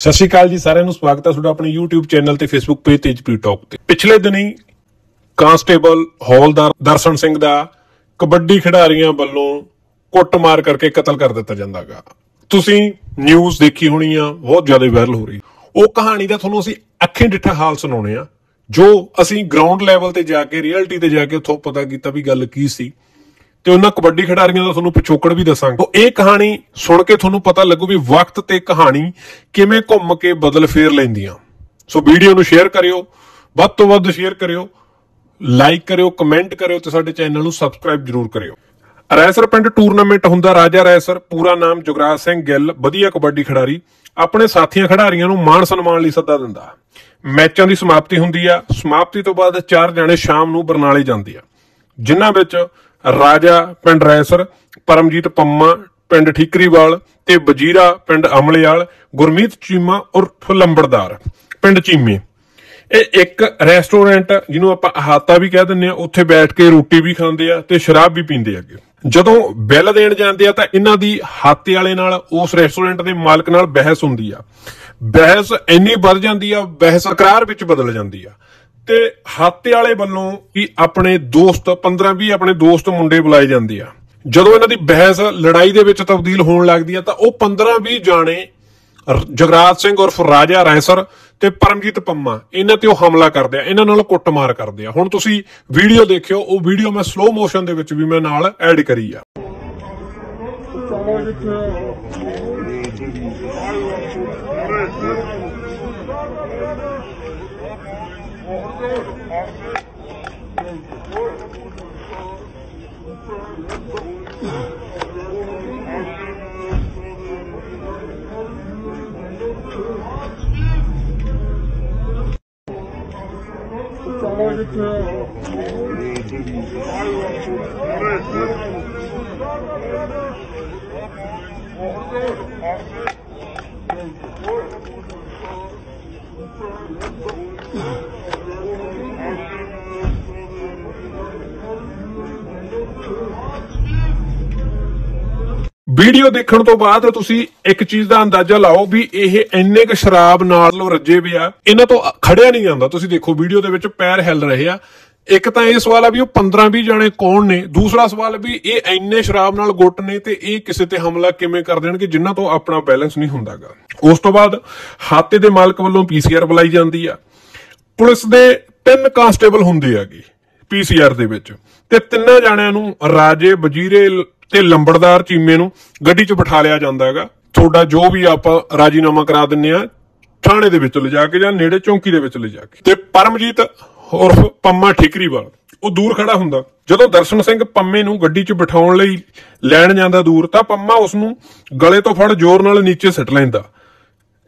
ਸਤਿ ਸ਼੍ਰੀ ਅਕਾਲ ਜੀ, ਸਾਰਿਆਂ ਨੂੰ ਸਵਾਗਤ ਹੈ ਤੁਹਾਡਾ ਆਪਣੇ YouTube ਚੈਨਲ ਤੇ Facebook ਪੇਜ ਤੇ HP ਟਾਕ ਤੇ। ਪਿਛਲੇ ਦਿਨੀ ਕਾਂਸਟੇਬਲ ਹੌਲਦਾਰ ਦਰਸ਼ਨ ਸਿੰਘ ਦਾ ਕਬੱਡੀ ਖਿਡਾਰੀਆਂ ਵੱਲੋਂ ਕੁੱਟਮਾਰ ਕਰਕੇ ਕਤਲ ਕਰ ਦਿੱਤਾ ਜਾਂਦਾਗਾ। ਤੁਸੀਂ ਨਿਊਜ਼ ਦੇਖੀ ਹੋਣੀ ਆ, ਬਹੁਤ ਜ਼ਿਆਦਾ ਵਾਇਰਲ ਹੋ ਰਹੀ। ਉਹ ਕਹਾਣੀ ਦਾ ਤੁਹਾਨੂੰ ਅਸੀਂ ਅੱਖੀਂ ਡਿੱਠਾ ਹਾਲ ਸੁਣਾਉਣੇ ਆ, ਜੋ ਅਸੀਂ ਗਰਾਊਂਡ ਲੈਵਲ ਤੇ ਜਾ ਕੇ ਰਿਐਲਿਟੀ ਤੇ ਜਾ ਕੇ ਉੱਥੋਂ ਪਤਾ ਕੀਤਾ ਵੀ ਗੱਲ ਕੀ ਸੀ। ਤੇ ਉਹਨਾਂ ਕਬੱਡੀ ਖਿਡਾਰੀਆਂ ਦਾ ਤੁਹਾਨੂੰ ਪਿਛੋਕੜ ਵੀ ਦੱਸਾਂਗੇ। ਉਹ ਇਹ ਕਹਾਣੀ ਸੁਣ ਕੇ ਤੁਹਾਨੂੰ ਪਤਾ ਲੱਗੂ ਵੀ ਵਕਤ ਤੇ ਕਹਾਣੀ ਕਿਵੇਂ ਘੁੰਮ ਕੇ ਬਦਲ ਫੇਰ ਲੈਂਦੀਆਂ। ਸੋ ਵੀਡੀਓ ਨੂੰ ਸ਼ੇਅਰ ਕਰਿਓ, ਵੱਧ ਤੋਂ ਵੱਧ ਸ਼ੇਅਰ ਕਰਿਓ, ਲਾਈਕ ਕਰਿਓ, ਕਮੈਂਟ ਕਰਿਓ ਤੇ ਸਾਡੇ ਚੈਨਲ ਨੂੰ ਸਬਸਕ੍ਰਾਈਬ ਜਰੂਰ ਕਰਿਓ। ਰੈਸਰ ਪਿੰਡ ਟੂਰਨਾਮੈਂਟ ਹੁੰਦਾ ਰਾਜਾ ਰੈਸਰ, ਪੂਰਾ ਨਾਮ ਜੁਗਰਾਜ ਸਿੰਘ ਗਿੱਲ, ਵਧੀਆ ਕਬੱਡੀ ਖਿਡਾਰੀ, ਆਪਣੇ ਸਾਥੀਆਂ ਖਿਡਾਰੀਆਂ ਨੂੰ ਮਾਣ ਸਨਮਾਨ ਲਈ ਸੱਦਾ ਦਿੰਦਾ। ਮੈਚਾਂ ਦੀ ਸਮਾਪਤੀ ਹੁੰਦੀ ਆ, ਸਮਾਪਤੀ ਤੋਂ ਬਾਅਦ ਚਾਰ ਜਣੇ ਸ਼ਾਮ ਨੂੰ ਬਰਨਾਲੇ ਜਾਂਦੇ ਆ। ਜਿਨ੍ਹਾਂ ਵਿੱਚ ਰਾਜਾ ਪਿੰਡ ਰੈਸਰ ਪਰਮਜੀਤ ਪੰਮਾ ਪਿੰਡ ਠੀਕਰੀਵਾਲ ਤੇ ਵਜੀਰਾ ਪਿੰਡ ਅਮਲੇਵਾਲ ਗੁਰਮੀਤ ਚੀਮਾ ਉਰਫ ਲੰਬੜਦਾਰ, ਪਿੰਡ ਚੀਮੇ। ਇਹ ਇੱਕ ਰੈਸਟੋਰੈਂਟ ਜਿਹਨੂੰ ਆਪਾਂ ਅਹਾਤਾ ਵੀ ਕਹਿ ਦਿੰਦੇ ਆ ਉੱਥੇ ਬੈਠ ਕੇ ਰੋਟੀ ਵੀ ਖਾਂਦੇ ਆ ਤੇ ਸ਼ਰਾਬ ਵੀ ਪੀਂਦੇ ਆ ਅੱਗੇ। ਜਦੋਂ ਬਿੱਲ ਦੇਣ ਜਾਂਦੇ ਆ ਤਾਂ ਇਹਨਾਂ ਦੀ ਹਾਤੇ ਵਾਲੇ ਨਾਲ, ਉਸ ਰੈਸਟੋਰੈਂਟ ਦੇ ਮਾਲਕ ਨਾਲ ਬਹਿਸ ਹੁੰਦੀ ਆ। ਬਹਿਸ ਇੰਨੀ ਵੱਧ ਜਾਂਦੀ ਆ, ਬਹਿਸ ਇਕਰਾਰ ਵਿੱਚ ਬਦਲ ਜਾਂਦੀ ਆ। ਤੇ ਹਾਤੇ ਵਾਲੇ ਵੱਲੋਂ ਵੀ ਆਪਣੇ ਦੋਸਤ 15 20 ਆਪਣੇ ਦੋਸਤ ਮੁੰਡੇ ਬੁਲਾਏ ਜਾਂਦੇ ਆ। ਜਦੋਂ ਇਹਨਾਂ ਦੀ ਬਹਿਸ ਲੜਾਈ ਦੇ ਵਿੱਚ ਤਬਦੀਲ ਹੋਣ ਲੱਗਦੀ ਆ ਤਾਂ ਉਹ 15 20 ਜਾਣੇ ਜਗਰਾਜ ਸਿੰਘ ਉਰਫ ਰਾਜਾ ਰੈਸਰ ਤੇ ਪਰਮਜੀਤ ਪੰਮਾ, ਇਹਨਾਂ ਤੇ ਉਹ ਹਮਲਾ ਕਰਦੇ ਆ, ਇਹਨਾਂ ਨਾਲ ਕੁੱਟਮਾਰ ਕਰਦੇ ਆ। ਹੁਣ ਤੁਸੀਂ ਵੀਡੀਓ ਦੇਖਿਓ, ਉਹ ਵੀਡੀਓ ਮੈਂ ਸਲੋ ਮੋਸ਼ਨ ਦੇ ਵਿੱਚ ਵੀ ਮੈਂ ਨਾਲ ਐਡ ਕਰੀ ਆ। Oh, ਵੀਡੀਓ ਦੇਖਣ ਤੋਂ ਬਾਅਦ ਤੁਸੀਂ ਇੱਕ ਚੀਜ਼ ਦਾ ਅੰਦਾਜ਼ਾ ਲਾਓ ਵੀ ਇਹ ਇੰਨੇ ਕ ਸ਼ਰਾਬ ਨਾਲ ਰੱਜੇ ਵੇ ਆ। ਇਹਨਾਂ ਤੋਂ ਖੜਿਆ ਨਹੀਂ ਜਾਂਦਾ। ਤੁਸੀਂ ਦੇਖੋ, ਵੀਡੀਓ ਦੇ ਵਿੱਚ ਪੈਰ ਹਿੱਲ ਰਹੇ ਆ। ਇੱਕ ਤਾਂ ਇਹ ਸਵਾਲ ਆ ਵੀ ਉਹ 15 20 ਜਾਣੇ ਕੌਣ ਨੇ? ਦੂਸਰਾ ਸਵਾਲ ਵੀ ਇਹ ਇੰਨੇ ਸ਼ਰਾਬ ਨਾਲ ਗੁੱਟ ਨੇ ਤੇ ਇਹ ਕਿਸੇ ਤੇ ਹਮਲਾ ਕਿਵੇਂ ਕਰ ਦੇਣਗੇ, ਜਿਨ੍ਹਾਂ ਤੋਂ ਆਪਣਾ ਬੈਲੈਂਸ ਨਹੀਂ ਹੁੰਦਾਗਾ। ਉਸ ਤੋਂ ਬਾਅਦ ਹਾਤੇ ਦੇ ਮਾਲਕ ਵੱਲੋਂ ਪੀਸੀਆਰ ਬੁਲਾਈ ਜਾਂਦੀ ਆ। ਪੁਲਿਸ ਦੇ ਤਿੰਨ ਕਾਂਸਟੇਬਲ ਹੁੰਦੇ ਆਗੇ ਪੀਸੀਆਰ ਦੇ ਵਿੱਚ। ਤੇ ਤਿੰਨਾਂ ਜਾਣਿਆਂ ਨੂੰ ਰਾਜੇ ਵਜੀਰੇ ਤੇ ਲੰਬੜਦਾਰ ਚੀਮੇ ਨੂੰ ਗੱਡੀ 'ਚ ਬਿਠਾ ਲਿਆ ਜਾਂਦਾ ਹੈਗਾ। ਤੁਹਾਡਾ ਜੋ ਵੀ ਆਪਾਂ ਰਾਜੀਨਾਮਾ ਕਰਾ ਦਿੰਨੇ ਆ, ਥਾਣੇ ਦੇ ਵਿੱਚ ਲਿਜਾ ਕੇ ਜਾਂ ਨੇੜੇ ਚੌਂਕੀ ਦੇ ਵਿੱਚ ਲਿਜਾ ਕੇ। ਤੇ ਪਰਮਜੀਤ ਉਰਫ ਪੰਮਾ ਠਿਕਰੀਵਾਲ, ਉਹ ਦੂਰ ਖੜਾ ਹੁੰਦਾ। ਜਦੋਂ ਦਰਸ਼ਨ ਸਿੰਘ ਪੰਮੇ ਨੂੰ ਗੱਡੀ 'ਚ ਬਿਠਾਉਣ ਲਈ ਲੈਣ ਜਾਂਦਾ ਦੂਰ, ਤਾਂ ਪੰਮਾ ਉਸ ਨੂੰ ਗਲੇ ਤੋਂ ਫੜ ਜ਼ੋਰ ਨਾਲ ਨੀਚੇ ਸਿੱਟ ਲੈਂਦਾ।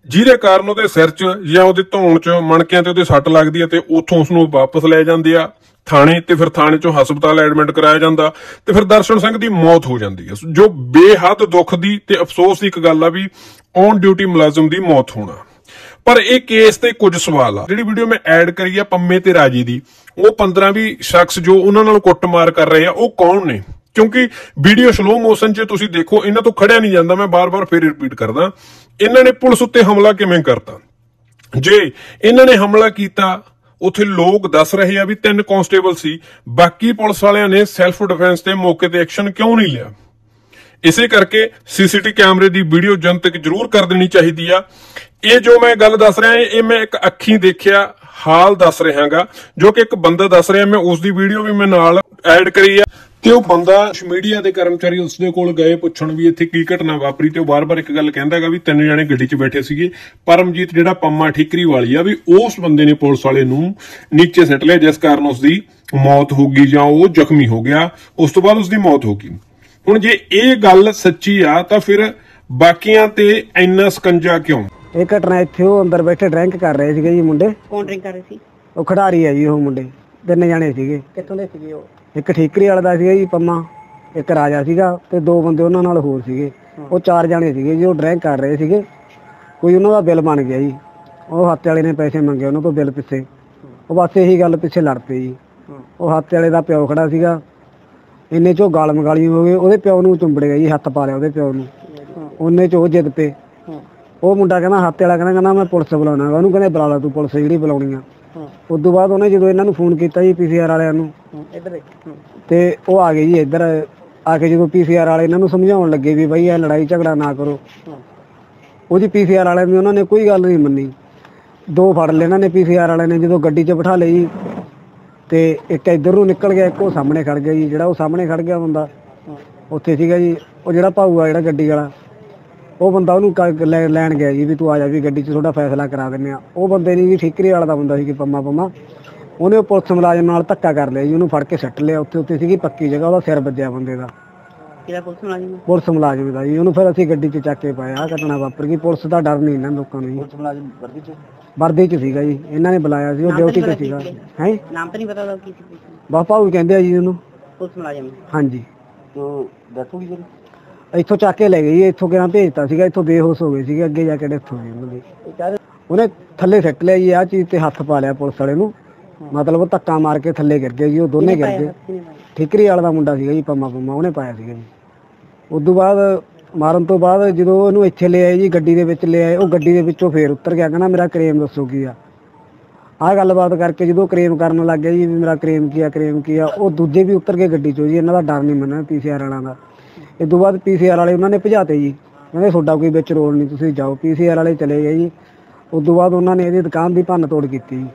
ਜਿਹਦੇ ਕਾਰਨ ਉਹਦੇ ਸਿਰ 'ਚ ਜਾਂ ਉਹਦੇ ਧੌਣ 'ਚ, ਮਣਕਿਆਂ ਤੇ ਉਹਦੇ ਸੱਟ ਲੱਗਦੀ ਹੈ ਤੇ ਉੱਥੋਂ ਉਸ ਨੂੰ ਵਾਪਸ ਲੈ ਜਾਂਦੇ ਆ। ਥਾਣੇ ਤੇ ਫਿਰ ਥਾਣੇ 'ਚੋਂ ਹਸਪਤਾਲ ਐਡਮਿਟ ਕਰਾਇਆ ਜਾਂਦਾ ਤੇ ਫਿਰ ਦਰਸ਼ਨ ਸਿੰਘ ਦੀ ਮੌਤ ਹੋ ਜਾਂਦੀ ਹੈ। ਜੋ ਬੇਹੱਦ ਦੁੱਖ ਦੀ ਤੇ ਅਫਸੋਸ ਦੀ ਇੱਕ ਗੱਲ ਆ ਵੀ ਔਨ ਡਿਊਟੀ ਮੁਲਾਜ਼ਮ ਦੀ ਮੌਤ ਹੋਣਾ। ਪਰ ਇਹ ਕੇਸ ਤੇ ਕੁਝ ਸਵਾਲ ਆ। ਜਿਹੜੀ ਵੀਡੀਓ ਮੈਂ ਐਡ ਕਰੀ ਆ ਪੰਮੇ ਤੇ ਰਾਜੀ ਦੀ, ਉਹ 15 ਵੀ ਸ਼ਖਸ ਜੋ ਉਹਨਾਂ ਨਾਲ ਕੁੱਟਮਾਰ ਕਰ ਰਹੇ ਆ, ਉਹ ਕੌਣ ਨੇ? ਕਿਉਂਕਿ ਵੀਡੀਓ ਸਲੋ ਮੋਸ਼ਨ 'ਚ ਤੁਸੀਂ ਦੇਖੋ, ਇਹਨਾਂ ਤੋਂ ਖੜਿਆ ਨਹੀਂ ਜਾਂਦਾ, ਮੈਂ ਬਾਰ-ਬਾਰ ਫੇਰ ਰਿਪੀਟ ਕਰਦਾ। ਇਹਨਾਂ ਨੇ ਪੁਲਿਸ ਉੱਤੇ ਹਮਲਾ ਕਿਵੇਂ ਕਰਤਾ? ਜੇ ਇਹਨਾਂ ਨੇ ਹਮਲਾ ਕੀਤਾ ਉਥੇ ਲੋਕ ਦੱਸ ਰਹੇ ਆ ਵੀ ਤਿੰਨ ਕਾਂਸਟੇਬਲ ਸੀ। ਬਾਕੀ ਪੁਲਿਸ ਵਾਲਿਆਂ ਨੇ ਸੈਲਫ ਡਿਫੈਂਸ ਤੇ ਮੌਕੇ ਤੇ ਐਕਸ਼ਨ ਕਿਉਂ ਨਹੀਂ ਲਿਆ? ਇਸੇ ਕਰਕੇ ਸੀਸੀਟੀ ਕੈਮਰੇ ਦੀ ਵੀਡੀਓ ਜਨਤਕ ਜ਼ਰੂਰ ਕਰ ਦੇਣੀ ਚਾਹੀਦੀ ਆ। ਇਹ ਜੋ ਮੈਂ ਗੱਲ ਦੱਸ ਰਿਹਾ ਇਹ ਮੈਂ ਇੱਕ ਅੱਖੀਂ ਦੇਖਿਆ, ਹਾਲ ਦੱਸ ਰਿਹਾਗਾ, ਜੋ ਕਿ ਇੱਕ ਬੰਦਾ ਦੱਸ ਰਿਹਾ, ਮੈਂ ਉਸ ਦੀ ਵੀਡੀਓ ਵੀ ਮੈਂ ਨਾਲ ਐਡ ਕਰੀ ਆ। ਤੇ ਉਹ ਬੰਦਾ ਮੀਡੀਆ ਦੇ ਕਰਮਚਾਰੀ ਉਸ ਦੇ ਕੋਲ ਗਏ ਪੁੱਛਣ ਵੀ ਇੱਥੇ ਕੀ ਘਟਨਾ ਵਾਪਰੀ ਤੇ ਉਹ ਬਾਰ-ਬਾਰ ਇੱਕ ਗੱਲ ਕਹਿੰਦਾਗਾ ਵੀ ਤਿੰਨ ਜਣੇ ਗੱਡੀ 'ਚ ਬੈਠੇ ਸੀਗੇ। ਪਰਮਜੀਤ ਜਿਹੜਾ ਪੰਮਾ ਠੀਕਰੀ ਵਾਲੀ ਆ ਵੀ ਉਸ ਬੰਦੇ ਨੇ ਪੁਲਿਸ ਵਾਲੇ ਨੂੰ ਨੀਚੇ ਸਿੱਟ ਲਿਆ ਜਿਸ ਕਾਰਨ ਉਸ ਦੀ ਮੌਤ ਹੋ ਗਈ ਜਾਂ ਉਹ ਜ਼ਖਮੀ ਹੋ ਗਿਆ। ਉਸ ਤੋਂ ਬਾਅਦ ਉਸ ਦੀ ਮੌਤ ਹੋ ਗਈ। ਹੁਣ ਜੇ ਇਹ ਗੱਲ ਸੱਚੀ ਆ ਤਾਂ ਫਿਰ ਬਾਕੀਆਂ ਤੇ ਇੰਨਾ ਸਕੰਜਾ ਕਿਉਂ? ਇਹ ਘਟਨਾ ਇੱਥੇ ਉਹ ਅੰਦਰ ਬੈਠੇ ਡਰਿੰਕ ਕਰ ਰਹੇ ਸੀਗੇ ਜੀ ਮੁੰਡੇ। ਕੌਣ ਡਰਿੰਕ ਕਰ ਰਹੇ ਸੀ। ਉਹ ਖਿਡਾਰੀ ਆ ਜੀ ਉਹ ਮੁੰਡੇ। ਤਿੰਨ ਜਣੇ ਸੀਗੇ। ਕਿੱਥੋਂ ਦੇ ਸੀਗੇ ਉਹ? ਇੱਕ ਠੀਕਰੀ ਵਾਲਾ ਦਾ ਸੀਗਾ ਜੀ ਪੰਮਾ ਇੱਕ ਰਾਜਾ ਸੀਗਾ ਤੇ ਦੋ ਬੰਦੇ ਉਹਨਾਂ ਨਾਲ ਹੋਰ ਸੀਗੇ। ਉਹ ਚਾਰ ਜਣੇ ਸੀਗੇ ਜੀ ਉਹ ਡਰਿੰਕ ਕਰ ਰਹੇ ਸੀਗੇ। ਕੋਈ ਉਹਨਾਂ ਦਾ ਬਿੱਲ ਬਣ ਗਿਆ ਜੀ। ਉਹ ਹੱਥ ਵਾਲੇ ਨੇ ਪੈਸੇ ਮੰਗੇ ਉਹਨਾਂ ਤੋਂ ਬਿੱਲ ਪਿੱਛੇ। ਉਹ ਬਸ ਇਹੀ ਗੱਲ ਪਿੱਛੇ ਲੜ ਪਏ ਜੀ। ਉਹ ਹੱਥ ਵਾਲੇ ਦਾ ਪਿਓ ਖੜਾ ਸੀਗਾ। ਇੰਨੇ ਚੋਂ ਗਾਲ ਮਗਾਲੀ ਹੋ ਗਏ। ਉਹਦੇ ਪਿਓ ਨੂੰ ਚੁੰਬੜ ਗਿਆ ਜੀ ਹੱਥ ਪਾ ਲਿਆ ਉਹਦੇ ਪਿਓ ਨੂੰ। ਉਹਨੇ ਚ ਜਿੱਦ ਪਏ। ਉਹ ਮੁੰਡਾ ਕਹਿੰਦਾ ਹੱਥ ਵਾਲਾ ਕਹਿੰਦਾ ਕਹਿੰਦਾ ਮੈਂ ਪੁਲਿਸ ਬੁਲਾਉਣਾ ਉਹਨੂੰ ਕਹਿੰਦੇ ਬੁਲਾ ਲਾ ਤੂੰ ਪੁਲਿਸ ਜਿਹੜੀ ਬੁਲਾਉਣੀ ਆ। ਉਸ ਤੋਂ ਬਾਅਦ ਉਹਨੇ ਜਦੋਂ ਇਹਨਾਂ ਨੂੰ ਫੋਨ ਕੀਤਾ ਜੀ ਪੀਸੀਆਰ ਵਾਲਿਆਂ ਨੂੰ ਇੱਧਰ ਤੇ ਉਹ ਆ ਗਏ ਜੀ ਇੱਧਰ ਆ ਕੇ ਜਦੋਂ ਪੀਸੀਆਰ ਵਾਲੇ ਇਹਨਾਂ ਨੂੰ ਸਮਝਾਉਣ ਲੱਗੇ ਵੀ ਬਈ ਇਹ ਲੜਾਈ ਝਗੜਾ ਨਾ ਕਰੋ। ਉਹਦੀ ਪੀਸੀਆਰ ਵਾਲਿਆਂ ਨੇ ਉਹਨਾਂ ਨੇ ਕੋਈ ਗੱਲ ਨਹੀਂ ਮੰਨੀ। ਦੋ ਫੜ ਲਏ ਇਹਨਾਂ ਨੇ ਪੀਸੀਆਰ ਵਾਲਿਆਂ ਨੇ ਜਦੋਂ ਗੱਡੀ 'ਚ ਬਿਠਾ ਲਈ ਜੀ। ਤੇ ਇੱਕ ਇੱਧਰ ਨੂੰ ਨਿਕਲ ਗਿਆ ਇੱਕ ਉਹ ਸਾਹਮਣੇ ਖੜ ਗਿਆ ਜੀ। ਜਿਹੜਾ ਉਹ ਸਾਹਮਣੇ ਖੜ ਗਿਆ ਬੰਦਾ ਹਾਂ। ਉੱਥੇ ਸੀਗਾ ਜੀ ਉਹ ਜਿਹੜਾ ਭਾਊ ਆ ਜਿਹੜਾ ਗੱਡੀ ਵਾਲਾ। ਉਹ ਬੰਦਾ ਉਹਨੂੰ ਕ- ਲੈ- ਲੈਣ ਗਿਆ ਜੀ ਵੀ ਤੂੰ ਆ ਜਾ ਵੀ ਗੱਡੀ 'ਚ ਤੁਹਾਡਾ ਫੈਸਲਾ ਕਰਾ ਦਿੰਨੇ ਆ। ਉਹ ਬੰਦੇ ਨੇ ਜੀ ਠਿਕਰੀ ਵਾਲਾ ਦਾ ਬੰਦਾ ਸੀ ਕਿ ਪੰਮਾ ਪੰਮਾ। ਉਹਨੇ ਉਹ ਪੁਲਿਸ ਮੁਲਾਜ਼ਮ ਨਾਲ ਧੱਕਾ ਕਰ ਲਿਆ ਜੀ ਉਹਨੂੰ ਫੜ ਕੇ ਸੱਟ ਲਿਆ। ਉੱਥੇ ਉੱਥੇ ਸੀਗੀ ਪੱਕੀ ਜਗ੍ਹਾ ਉਹਦਾ ਸਿਰ ਵੱਜਿਆ ਬੰਦੇ ਦਾ। ਕਿਹੜਾ ਪੁਲਿਸ ਮੁਲਾਜ਼ਮ? ਪੁਲਿਸ ਮੁਲਾਜ਼ਮ ਦਾ ਜੀ। ਉਹਨੂੰ ਫਿਰ ਅਸੀਂ ਗੱਡੀ 'ਚ ਚੱਕ ਕੇ ਪਾਇਆ ਆਹ ਘਟਨਾ ਵਾਪਰ ਗਈ। ਪੁਲਿਸ ਦਾ ਡਰ ਨਹੀਂ ਇਹਨਾਂ ਲੋਕਾਂ ਨੂੰ ਜੀ। ਪੁਲਿਸ ਮੁਲਾਜ਼ਮ ਵਰਦੀ ਚ? ਵਰਦੀ 'ਚ ਸੀਗਾ ਜੀ। ਇਹਨਾਂ ਨੇ ਬੁਲਾਇਆ ਸੀ ਉਹ ਡਿਊਟੀ ਤੇ ਸੀਗਾ। ਹੈ? ਨਾਮ ਤਾਂ ਨਹੀਂ ਪਤਾ ਉਹਦਾ ਕੀ ਸੀ ਬਾਪਾ ਉਹ ਕਹਿੰਦੇ ਆ ਜੀ ਉਹਨੂੰ। ਪੁਲਿਸ ਮੁਲਾਜ਼ਮ। ਹਾਂਜੀ। ਤੋਂ ਦੱਸੂਗੀ ਜੀ ਇੱਥੋਂ ਚੱਕ ਕੇ ਲੈ ਗਏ ਜੀ ਇੱਥੋਂ ਕਿਹਨਾਂ ਭੇਜਤਾ ਸੀਗਾ, ਇੱਥੋਂ ਬੇਹੋਸ਼ ਹੋ ਗਏ ਸੀਗੇ, ਅੱਗੇ ਜਾ ਕੇ ਡੈਥ ਹੋ ਗਈ ਉਹਨਾਂ ਦੀ। ਉਹਨੇ ਥੱਲੇ ਸੱਟ ਲਿਆ ਜੀ, ਆਹ ਚੀਜ਼ ਤੇ ਹੱਥ ਪਾ ਲਿਆ ਪੁਲਿਸ ਵਾਲੇ ਨੂੰ। ਮਤਲਬ ਉਹ ਧੱਕਾ ਮਾਰ ਕੇ ਥੱਲੇ ਗਿਰ ਗਏ ਜੀ, ਉਹ ਦੋਨੇ ਗਿਰ ਗਏ। ਕਿਹਨੇ ਵਾਲਾ ਦਾ ਮੁੰਡਾ ਸੀਗਾ ਜੀ, ਪੰਮਾ ਪੰਮਾ, ਉਹਨੇ ਪਾਇਆ ਸੀਗਾ ਜੀ। ਉਸ ਤੋਂ ਬਾਅਦ ਮਾਰਨ ਤੋਂ ਬਾਅਦ ਜਦੋਂ ਉਹਨੂੰ ਇੱਥੇ ਲੈ ਆਏ ਜੀ, ਗੱਡੀ ਦੇ ਵਿੱਚ ਲੈ ਆਏ, ਉਹ ਗੱਡੀ ਦੇ ਵਿੱਚੋਂ ਫੇਰ ਉੱਤਰ ਗਿਆ, ਕਹਿੰਦਾ ਮੇਰਾ ਕ੍ਰੇਮ ਦੱਸੋ ਕੀ ਆ। ਆਹ ਗੱਲਬਾਤ ਕਰਕੇ ਜਦੋਂ ਕ੍ਰੇਮ ਕਰਨ ਲੱਗ ਗਿਆ ਜੀ, ਵੀ ਮੇਰਾ ਕ੍ਰੇਮ ਕੀ ਆ ਕ੍ਰੇਮ ਕੀ ਆ, ਉਹ ਦੂਜੇ ਵੀ ਉੱਤਰ ਕੇ ਗੱਡੀ ਚੋਂ ਜੀ, ਇਹਨਾਂ ਦਾ ਡਰ ਨਹੀਂ ਮੰਨਿਆ ਪੀਸੀਆਰ ਵਾਲਿਆਂ ਦਾ। ਇਸ ਤੋਂ ਬਾਅਦ ਪੀਸੀਆਰ ਵਾਲੇ ਉਹਨਾਂ ਨੇ ਭਜਾਤੇ ਜੀ। ਕਹਿੰਦੇ ਤੁਹਾਡਾ ਕੋਈ ਵਿੱਚ ਰੋਲ ਨਹੀਂ, ਤੁਸੀਂ ਜਾਓ। ਪੀਸੀਆਰ ਵਾਲੇ ਚਲੇ ਗਏ ਜੀ। ਉਸ ਤੋਂ ਬਾਅਦ ਉਹਨਾਂ ਨੇ ਇਹਦੀ ਦੁਕਾਨ ਦੀ ਭੰਨ ਤੋੜ ਕੀਤੀ ਜੀ।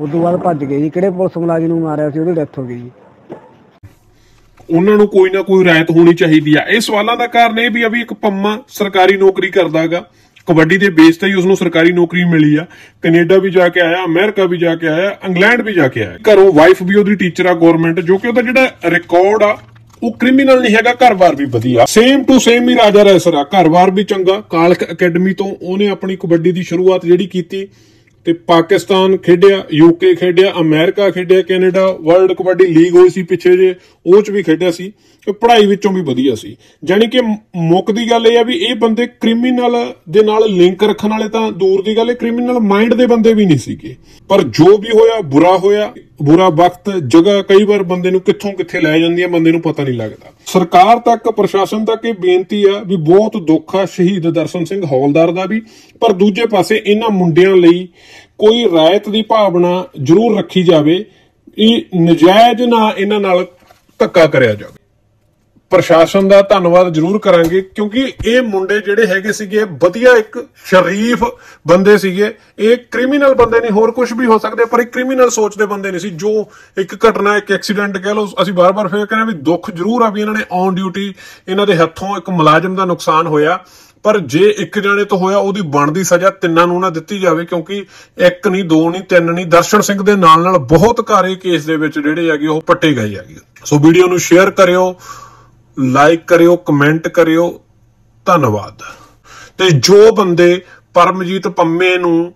ਉਸ ਤੋਂ ਬਾਅਦ ਭੱਜ ਗਏ ਜੀ। ਕਿਹੜੇ ਪੁਲਿਸ ਮੁਲਾਜ਼ਮ ਨੂੰ ਮਾਰਿਆ ਸੀ, ਉਹਦੀ ਡੈਥ ਹੋ ਗਈ ਜੀ। ਉਹਨਾਂ ਨੂੰ ਕੋਈ ਨਾ ਕੋਈ ਰਾਇਤ ਹੋਣੀ ਚਾਹੀਦੀ ਆ। ਇਹ ਸਵਾਲਾਂ ਦਾ ਕਾਰਨ ਇਹ ਵੀ ਆ ਵੀ ਇੱਕ ਪੰਮਾ ਸਰਕਾਰੀ ਨੌਕਰੀ ਕਰਦਾਗਾ। ਕਬੱਡੀ ਦੇ ਬੇਸ ਤੇ ਹੀ ਉਸ ਨੂੰ ਸਰਕਾਰੀ ਨੌਕਰੀ ਮਿਲੀ ਆ। ਕੈਨੇਡਾ ਵੀ ਜਾ ਕੇ ਆਇਆ, ਅਮਰੀਕਾ ਵੀ ਜਾ ਕੇ ਆਇਆ, ਇੰਗਲੈਂਡ ਵੀ ਜਾ ਕੇ ਆਇਆ। ਘਰੋਂ ਵਾਈਫ ਵੀ ਉਹਦੀ ਟੀਚਰ ਆ ਗਵਰਨਮੈਂਟ ਜੋ ਕਿ ਉਹਦਾ ਜਿਹੜਾ ਰਿਕਾਰਡ ਆ ਉਹ ਕ੍ਰਿਮੀਨਲ ਨਹੀਂ ਹੈਗਾ, ਘਰ-ਬਾਰ ਵੀ ਵਧੀਆ। ਸੇਮ ਟੂ ਸੇਮ ਹੀ ਰਾਜਾ ਰੈਸਰਾ ਘਰ-ਬਾਰ ਵੀ ਚੰਗਾ। ਕਾਲਕ ਅਕੈਡਮੀ ਤੋਂ ਉਹਨੇ ਆਪਣੀ ਕਬੱਡੀ ਦੀ ਸ਼ੁਰੂਆਤ ਜਿਹੜੀ ਕੀਤੀ ਤੇ ਪਾਕਿਸਤਾਨ ਖੇਡਿਆ ਯੂਕੇ ਖੇਡਿਆ, ਅਮਰੀਕਾ ਖੇਡਿਆ, ਕੈਨੇਡਾ ਵਰਲਡ ਕਬੱਡੀ ਲੀਗ ਹੋਈ ਸੀ ਪਿੱਛੇ ਜੇ। ਉਹ ਚ ਵੀ ਖੇਡਿਆ ਸੀ ਤੇ ਪੜ੍ਹਾਈ ਵਿੱਚੋਂ ਵੀ ਵਧੀਆ ਸੀ। ਜਾਨੀ ਕਿ ਮੁੱਕ ਦੀ ਗੱਲ ਇਹ ਆ ਵੀ ਇਹ ਬੰਦੇ ਕ੍ਰਿਮੀਨਲ ਦੇ ਨਾਲ ਲਿੰਕ ਰੱਖਣ ਵਾਲੇ ਤਾਂ ਦੂਰ ਦੀ ਗੱਲ ਇਹ ਕ੍ਰਿਮੀਨਲ ਮਾਈਂਡ ਦੇ ਬੰਦੇ ਵੀ ਨਹੀਂ ਸੀਗੇ। ਪਰ ਜੋ ਵੀ ਹੋਇਆ, ਬੁਰਾ ਹੋਇਆ, ਬੁਰਾ ਵਕਤ, ਜਗ੍ਹਾ ਕਈ ਵਾਰ ਬੰਦੇ ਨੂੰ ਕਿੱਥੋਂ ਕਿੱਥੇ ਲੈ ਜਾਂਦੀ ਹੈ, ਬੰਦੇ ਨੂੰ ਪਤਾ ਨਹੀਂ ਲੱਗਦਾ। ਸਰਕਾਰ ਤੱਕ, ਪ੍ਰਸ਼ਾਸਨ ਤੱਕ ਇਹ ਬੇਨਤੀ ਆ ਵੀ ਬਹੁਤ ਦੁੱਖ ਆ ਸ਼ਹੀਦ ਦਰਸ਼ਨ ਸਿੰਘ ਹੌਲਦਾਰ ਦਾ ਵੀ। ਪਰ ਦੂਜੇ ਪਾਸੇ ਇਹਨਾਂ ਮੁੰਡਿਆਂ ਲਈ ਕੋਈ ਰਾਇਤ ਦੀ ਭਾਵਨਾ ਜ਼ਰੂਰ ਰੱਖੀ ਜਾਵੇ। ਇਹ ਨਜਾਇਜ਼ ਨਾ ਇਹਨਾਂ ਨਾਲ ਧੱਕਾ ਕਰਿਆ ਜਾਵੇ। ਪ੍ਰਸ਼ਾਸਨ ਦਾ ਧੰਨਵਾਦ ਜ਼ਰੂਰ ਕਰਾਂਗੇ, ਕਿਉਂਕਿ ਇਹ ਮੁੰਡੇ ਜਿਹੜੇ ਹੈਗੇ ਸੀਗੇ, ਵਧੀਆ ਇੱਕ ਸ਼ਰੀਫ ਬੰਦੇ ਸੀਗੇ। ਇਹ ਕ੍ਰਿਮੀਨਲ ਬੰਦੇ ਨਹੀਂ ਹੋਰ ਕੁਝ ਵੀ ਹੋ ਸਕਦੇ ਪਰ ਇਹ ਕ੍ਰਿਮੀਨਲ ਸੋਚ ਦੇ ਬੰਦੇ ਨਹੀਂ ਸੀ। ਜੋ ਇੱਕ ਘਟਨਾ, ਇੱਕ ਐਕਸੀਡੈਂਟ ਕਹਿ ਲਓ, ਅਸੀਂ ਬਾਰ-ਬਾਰ ਫੇਰ ਕਹਿੰਦੇ ਹਾਂ ਵੀ ਦੁੱਖ ਜ਼ਰੂਰ ਆ ਵੀ ਇਹਨਾਂ ਨੇ ਔਨ ਡਿਊਟੀ ਇਹਨਾਂ ਦੇ ਹੱਥੋਂ ਇੱਕ ਮੁਲਾਜ਼ਮ ਦਾ ਨੁਕਸਾਨ ਹੋਇਆ। ਪਰ ਜੇ ਇੱਕ ਜਾਣੇ ਤੋਂ ਹੋਇਆ, ਉਹਦੀ ਬਣਦੀ ਸਜ਼ਾ ਤਿੰਨਾਂ ਨੂੰ ਨਾ ਦਿੱਤੀ ਜਾਵੇ, ਕਿਉਂਕਿ ਇੱਕ ਨਹੀਂ ਦੋ ਨਹੀਂ ਤਿੰਨ ਨਹੀਂ ਦਰਸ਼ਨ ਸਿੰਘ ਦੇ ਨਾਲ ਨਾਲ ਬਹੁਤ ਘਾਰੇ ਕੇਸ ਦੇ ਵਿੱਚ ਜਿਹੜੇ ਹੈਗੇ, ਉਹ ਪੱਟੇ ਗਏ ਹੈਗੇ। ਸੋ ਵੀਡੀਓ ਨੂੰ ਸ਼ੇਅਰ ਕਰਿਓ, ਲਾਈਕ ਕਰਿਓ, ਕਮੈਂਟ ਕਰਿਓ। ਧੰਨਵਾਦ। ਤੇ ਜੋ ਬੰਦੇ ਪਰਮਜੀਤ ਪੰਮੇ ਨੂੰ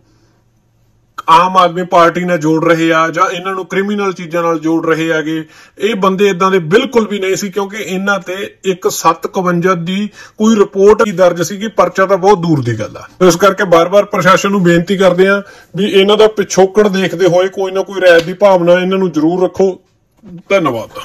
ਆਮ ਆਦਮੀ ਪਾਰਟੀ ਨਾਲ ਜੋੜ ਰਹੇ ਆ ਜਾਂ ਇਹਨਾਂ ਨੂੰ ਕ੍ਰਿਮੀਨਲ ਚੀਜ਼ਾਂ ਨਾਲ ਜੋੜ ਰਹੇ ਹੈਗੇ, ਇਹ ਬੰਦੇ ਇਦਾਂ ਦੇ ਬਿਲਕੁਲ ਵੀ ਨਹੀਂ ਸੀ ਕਿਉਂਕਿ ਇਹਨਾਂ ਤੇ ਇੱਕ 751 ਦੀ ਕੋਈ ਰਿਪੋਰਟ ਹੀ ਦਰਜ ਸੀ ਕਿ ਪਰਚਾ ਤਾਂ ਬਹੁਤ ਦੂਰ ਦੀ ਗੱਲ ਆ। ਇਸ ਕਰਕੇ ਬਾਰ-ਬਾਰ ਪ੍ਰਸ਼ਾਸਨ ਨੂੰ ਬੇਨਤੀ ਕਰਦੇ ਆ ਵੀ ਇਹਨਾਂ ਦਾ ਪਿਛੋਕੜ ਦੇਖਦੇ ਹੋਏ ਕੋਈ ਨਾ ਕੋਈ ਰਾਇਤ ਦੀ ਭਾਵਨਾ ਇਹਨਾਂ ਨੂੰ ਜ਼ਰੂਰ ਰੱਖੋ। ਧੰਨਵਾਦ।